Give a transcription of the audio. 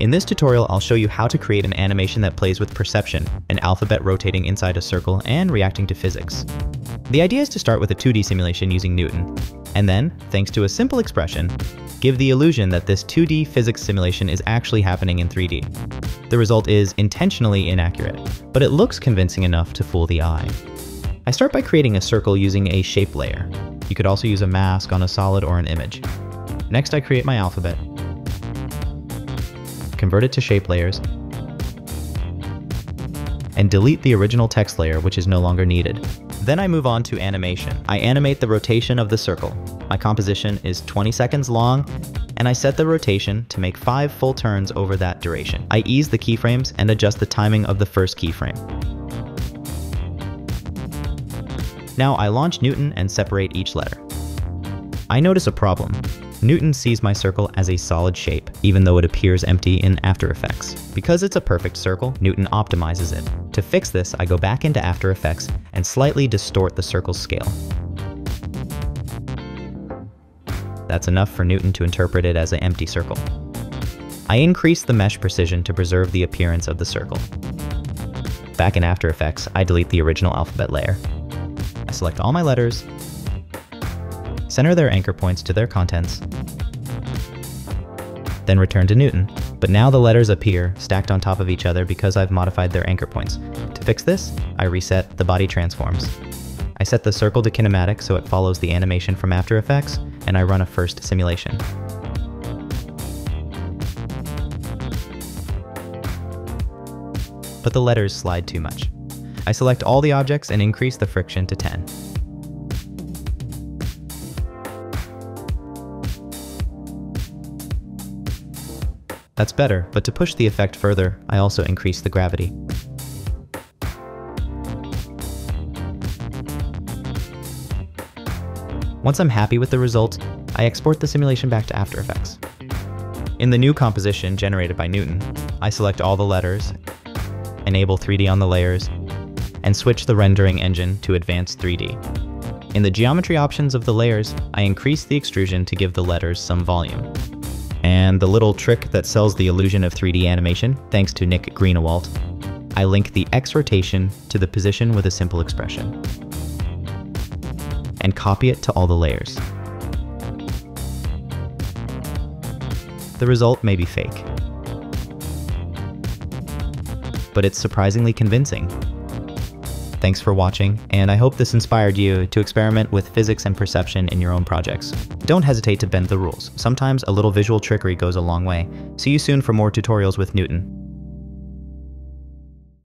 In this tutorial, I'll show you how to create an animation that plays with perception, an alphabet rotating inside a circle and reacting to physics. The idea is to start with a 2D simulation using Newton, and then, thanks to a simple expression, give the illusion that this 2D physics simulation is actually happening in 3D. The result is intentionally inaccurate, but it looks convincing enough to fool the eye. I start by creating a circle using a shape layer. You could also use a mask on a solid or an image. Next I create my alphabet, convert it to shape layers, and delete the original text layer which is no longer needed. Then I move on to animation. I animate the rotation of the circle. My composition is 20 seconds long, and I set the rotation to make 5 full turns over that duration. I ease the keyframes and adjust the timing of the first keyframe. Now I launch Newton and separate each letter. I notice a problem. Newton sees my circle as a solid shape, even though it appears empty in After Effects. Because it's a perfect circle, Newton optimizes it. To fix this, I go back into After Effects and slightly distort the circle's scale. That's enough for Newton to interpret it as an empty circle. I increase the mesh precision to preserve the appearance of the circle. Back in After Effects, I delete the original alphabet layer. I select all my letters center their anchor points to their contents, then return to Newton. But now the letters appear stacked on top of each other because I've modified their anchor points. To fix this, I reset the body transforms. I set the circle to kinematic so it follows the animation from After Effects, and I run a first simulation. But the letters slide too much. I select all the objects and increase the friction to 10. That's better, but to push the effect further, I also increase the gravity. Once I'm happy with the result, I export the simulation back to After Effects. In the new composition generated by Newton, I select all the letters, enable 3D on the layers, and switch the rendering engine to Advanced 3D. In the geometry options of the layers, I increase the extrusion to give the letters some volume and the little trick that sells the illusion of 3D animation, thanks to Nick Greenewalt, I link the X rotation to the position with a simple expression, and copy it to all the layers. The result may be fake, but it's surprisingly convincing. Thanks for watching, and I hope this inspired you to experiment with physics and perception in your own projects. Don't hesitate to bend the rules. Sometimes a little visual trickery goes a long way. See you soon for more tutorials with Newton.